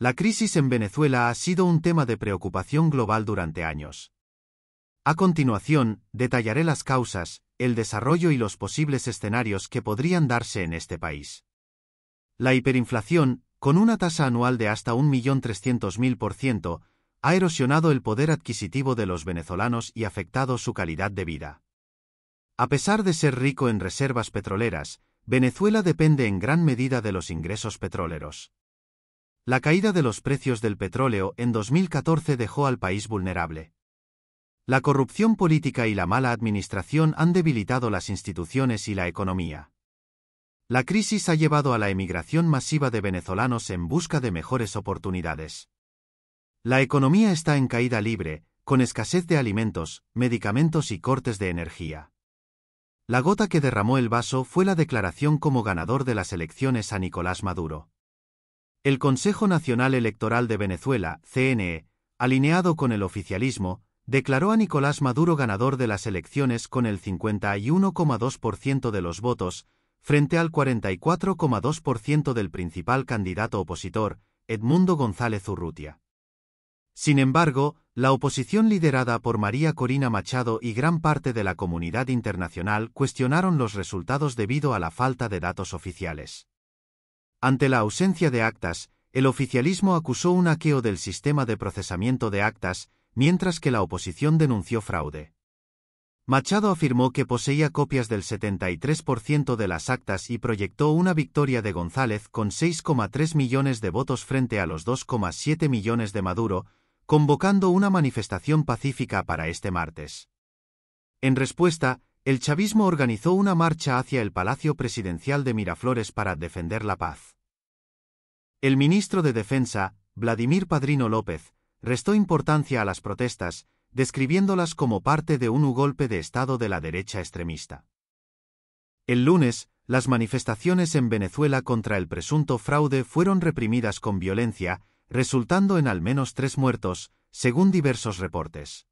La crisis en Venezuela ha sido un tema de preocupación global durante años. A continuación, detallaré las causas, el desarrollo y los posibles escenarios que podrían darse en este país. La hiperinflación, con una tasa anual de hasta 1.300.000%, ha erosionado el poder adquisitivo de los venezolanos y afectado su calidad de vida. A pesar de ser rico en reservas petroleras, Venezuela depende en gran medida de los ingresos petroleros. La caída de los precios del petróleo en 2014 dejó al país vulnerable. La corrupción política y la mala administración han debilitado las instituciones y la economía. La crisis ha llevado a la emigración masiva de venezolanos en busca de mejores oportunidades. La economía está en caída libre, con escasez de alimentos, medicamentos y cortes de energía. La gota que derramó el vaso fue la declaración como ganador de las elecciones a Nicolás Maduro. El Consejo Nacional Electoral de Venezuela, CNE, alineado con el oficialismo, declaró a Nicolás Maduro ganador de las elecciones con el 51,2% de los votos, frente al 44,2% del principal candidato opositor, Edmundo González Urrutia. Sin embargo, la oposición liderada por María Corina Machado y gran parte de la comunidad internacional cuestionaron los resultados debido a la falta de datos oficiales. Ante la ausencia de actas, el oficialismo acusó un hackeo del sistema de procesamiento de actas, mientras que la oposición denunció fraude. Machado afirmó que poseía copias del 73% de las actas y proyectó una victoria de González con 6,3 millones de votos frente a los 2,7 millones de Maduro, convocando una manifestación pacífica para este martes. En respuesta, el chavismo organizó una marcha hacia el Palacio Presidencial de Miraflores para defender la paz. El ministro de Defensa, Vladimir Padrino López, restó importancia a las protestas, describiéndolas como parte de un golpe de Estado de la derecha extremista. El lunes, las manifestaciones en Venezuela contra el presunto fraude fueron reprimidas con violencia, resultando en al menos tres muertos, según diversos reportes.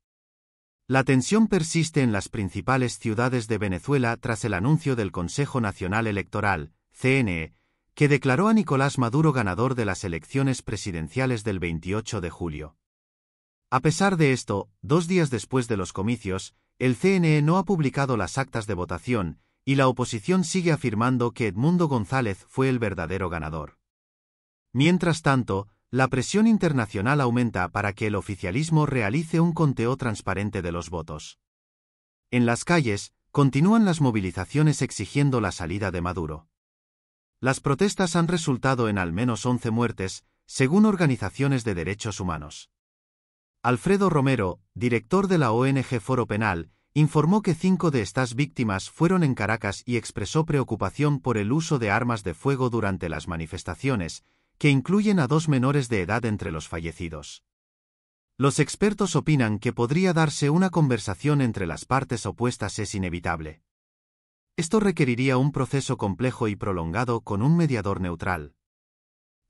La tensión persiste en las principales ciudades de Venezuela tras el anuncio del Consejo Nacional Electoral, CNE, que declaró a Nicolás Maduro ganador de las elecciones presidenciales del 28 de julio. A pesar de esto, dos días después de los comicios, el CNE no ha publicado las actas de votación, y la oposición sigue afirmando que Edmundo González fue el verdadero ganador. Mientras tanto, la presión internacional aumenta para que el oficialismo realice un conteo transparente de los votos. En las calles, continúan las movilizaciones exigiendo la salida de Maduro. Las protestas han resultado en al menos 11 muertes, según organizaciones de derechos humanos. Alfredo Romero, director de la ONG Foro Penal, informó que cinco de estas víctimas fueron en Caracas y expresó preocupación por el uso de armas de fuego durante las manifestaciones, que incluyen a dos menores de edad entre los fallecidos. Los expertos opinan que podría darse una conversación entre las partes opuestas es inevitable. Esto requeriría un proceso complejo y prolongado con un mediador neutral.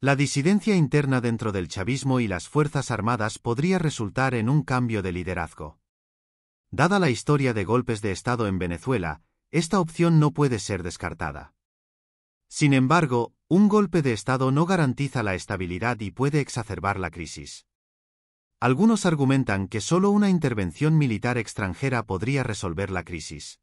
La disidencia interna dentro del chavismo y las Fuerzas Armadas podría resultar en un cambio de liderazgo. Dada la historia de golpes de Estado en Venezuela, esta opción no puede ser descartada. Sin embargo, un golpe de Estado no garantiza la estabilidad y puede exacerbar la crisis. Algunos argumentan que solo una intervención militar extranjera podría resolver la crisis.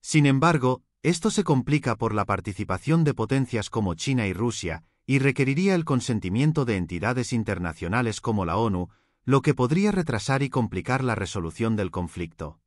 Sin embargo, esto se complica por la participación de potencias como China y Rusia, y requeriría el consentimiento de entidades internacionales como la ONU, lo que podría retrasar y complicar la resolución del conflicto.